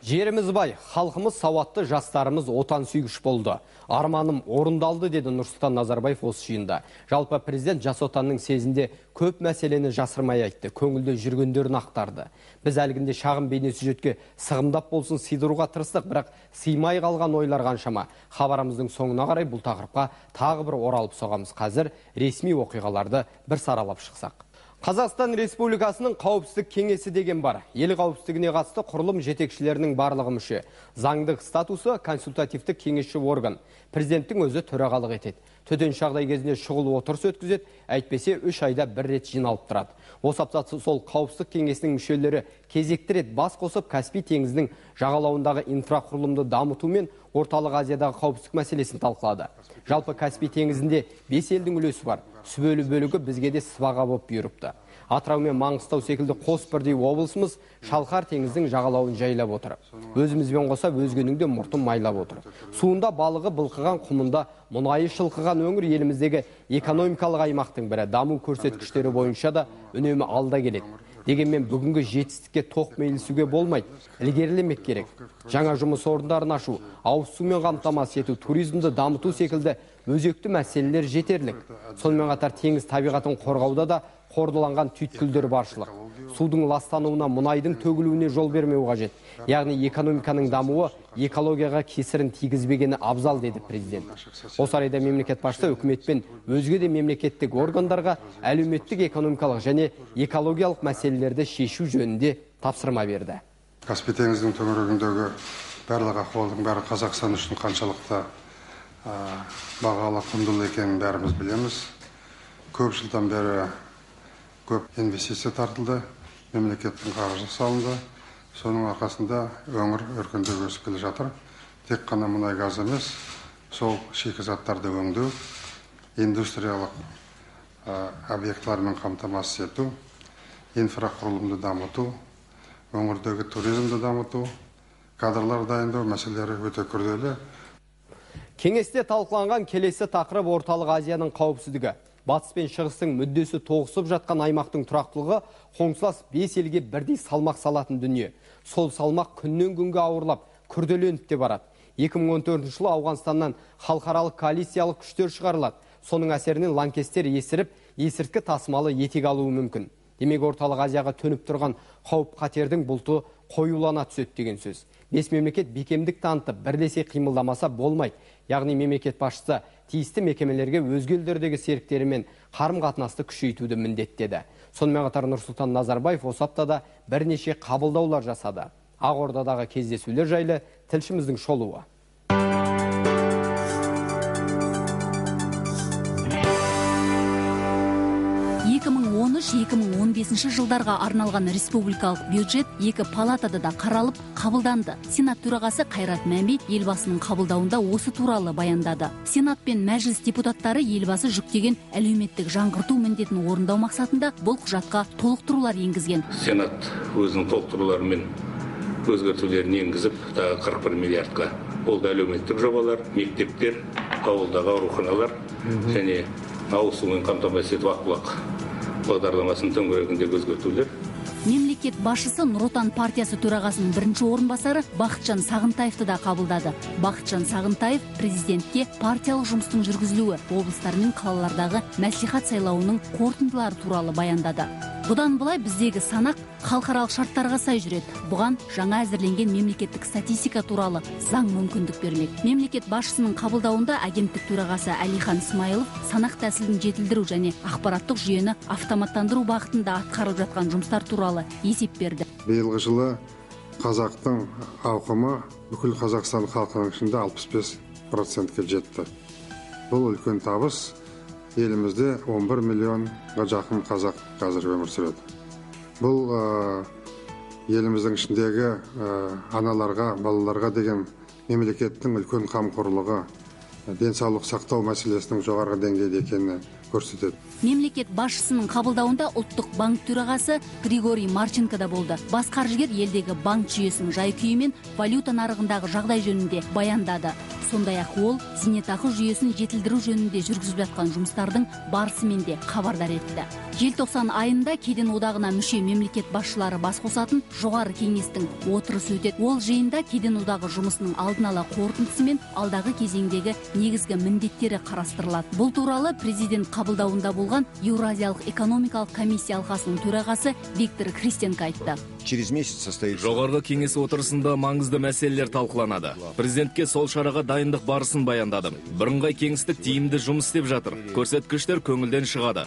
Жеріміз бай, халқымыз сауатты, жастарымыз отан сүйгіш болды. Арманым орындалды деді Нұрсұлтан Назарбаев осы жиында. Жалпы президент жас отанның сезінде көп мәселені жасырмай айтты, көңілде жүргендерін ақтарды. Біз әлгінде шағын бейнесі жетке сығымдап болсын сыйдыруға тырыстық, бірақ сыймай қалған ойлар қаншама. Хабарымыздың соңына қарай бұл тақырыпқа тағы бір оралып соғамыз. Қазір ресми оқиғаларды бір саралап шықсақ. Қазақстан Республикасының қауіпсіздік кеңесі деген бар. Ел қауіпсіздігіне қатысты құрылым жетекшілерінің барлығы мүше. Заңдық статусы консультативтік кеңесші орган. Президенттің өзі төрағалық етеді. Төтенше жағдай кезінде шұғыл отырыс өткізеді, әйтпесе үш айда бір рет жиналып тұрады. Осы аптада сол қауіпсіздік кеңесінің мүшелері кезекті рет бас қосып Каспий теңізінің жағалауындағы инфрақұрылымды дамыту мен орталық азиядағы қауіпсіздік мәселесін талқылады. Жалпы каспий теңізінде бес елдің үлесі бар. Сүбелі бөлігі бізге де сыбаға болып бұйырыпты. Атырау мен маңғыстау секілді қос бірдей облысымыз шалқар теңіздің жағалауын жайлап отыр. Өзімізбен қоса өзгенің де мұртын майлап отыр. Суында балығы былқыған құмында мұнайы шылқыған өңір еліміздегі экономикалық аймақтың бірі. Даму көрсеткіштері бойынша да үнемі алда келеді. Дегенмен бүгінгі жетістікке тоқмейілсуге болмайды. Ілгерілемек керек. Жаңа жұмыс орындарын ашу ауыз сумен қамтамасыз ету туризмді дамыту секілді өзекті мәселелер жетерлік. Сонымен қатар теңіз табиғатын қорғауда да қордаланған түйткілдер баршылық. Судың ластануына мұнайдың төгілуіне жол бермеу қажет. Яғни экономиканың дамуы экологияға кесірін тигізбегені абзал деді президент. Осы орайда мемлекет басшысы үкімет пен өзге де мемлекеттік органдарға әлеуметтік экономикалық және экологиялық мәселелерді шешу жөнінде тапсырма берді. Каспий теңізінің төңірегіндегі барлық ахуалдың бәрі қазақстан үшін қаншалықты бағалы құндылы екенін бәріміз білеміз. Көп жылдан бері көп инвестиция тартылды мемлекеттің қаржы салынды. Соның арқасында өңір өркендеп өсіп келе жатыр. Тек қана мұнай газ емес сол шикізаттарды өңдеу индустриялық объектілермен қамтамасыз ету инфрақұрылымды дамыту өңірдегі туризмді дамыту кадрлар дайындау мәселелері өте күрделі. Кеңесте талқыланған келесі тақырып орталық Азияның қауіпсіздігі. Батыс пен шығыстың мүддесі тоғысып жатқан аймақтың тұрақтылығы қоңсылас бес елге бірдей салмақ салатын дүние. Сол салмақ күннен күнге ауырлап, күрделеніп те барады. 2014 жылы Ауғанстаннан халықаралық коалициялық күштер шығарылады. Соның әсерінен лаңкестер есіріп, есірткі тасымалы етек алуы мүмкін. Демек орталық Азияға төніп тұрған қауіп қатердің бұлты қоюлана түседі деген сөз. Бес мемлекет бекемдік танытып, бірлесе қимылдамаса болмайды. Яғни мемлекет басшысы тиісті мекемелерге өзге елдердегі серіктерімен қарым қатынасты күшейтуді міндеттеді. Сонымен қатар нұрсұлтан назарбаев осы аптада бірнеше қабылдаулар жасады. Ақордадағы кездесулер жайлы тілшіміздің шолуы. 2013-2015 жылдарға арналған республикалық бюджет екі палатада да қаралып қабылданды. Сенат төрағасы қайрат мәми елбасының қабылдауында осы туралы баяндады. Сенат пен мәжіліс депутаттары елбасы жүктеген әлеуметтік жаңғырту міндетін орындау мақсатында бұл құжатқа толықтырулар енгізген. Сенат өзінің толықтырулары мен өзгертулерін енгізіп тағы қырық бір миллиардқа ол әлеуметтік жобалар мектептер ауылдағы ауруханалар және ауыз сумен қамтамасыз ету ақбұлақ бағдарламасының төңірегіндегі өзгертулер мемлекет басшысы нұр отан партиясы төрағасының бірінші орынбасары бақытжан сағынтаевты да қабылдады. Бақытжан сағынтаев президентке партиялық жұмыстың жүргізілуі облыстар мен қалалардағы мәслихат сайлауының қорытындылары туралы баяндады. Бұдан былай біздегі санақ халықаралық шарттарға сай жүреді. Бұған жаңа әзірленген мемлекеттік статистика туралы заң мүмкіндік бермек. Мемлекет басшысының қабылдауында агенттік төрағасы әлихан смайылов санақ тәсілін жетілдіру және ақпараттық жүйені автоматтандыру бағытында атқарылып жатқан жұмыстар туралы есеп берді. Биылғы жылы қазақтың ауқымы бүкіл қазақстан халқының ішінде алпыс бес процентке жетті. Бұл үлкен табыс елімізде 11 миллионға жақын қазақ қазір өмір сүреді. Бұл еліміздің ішіндегі аналарға балаларға деген мемлекеттің үлкен қамқорлығы денсаулық сақтау мәселесінің жоғарғы деңгейде екенін көрсетеді. Мемлекет басшысының қабылдауында ұлттық банк төрағасы григорий марченко да болды. Бас қаржыгер елдегі банк жүйесінің жай күйі мен валюта нарығындағы жағдай жөнінде баяндады. Сондай ақ ол зейнетақы жүйесін жетілдіру жөнінде жүргізіліп жатқан жұмыстардың барысымен де хабардар етті. Желтоқсан айында кеден одағына мүше мемлекет басшылары бас қосатын жоғары кеңестің отырысы өтеді. Ол жиында кеден одағы жұмысының алдын ала қорытындысы мен алдағы кезеңдегі негізгі міндеттері қарастырылады. Бұл туралы президент қабылдауында болған еуразиялық экономикалық комиссия алқасының төрағасы виктор христенко айтты. Через месяц состоится. Жоғарғы кеңес отырысында маңызды мәселелер талқыланады. Президентке сол шараға дайындық барысын баяндадым. Бірыңғай кеңістік тиімді жұмыс істеп жатыр. Көрсеткіштер көңілден шығады.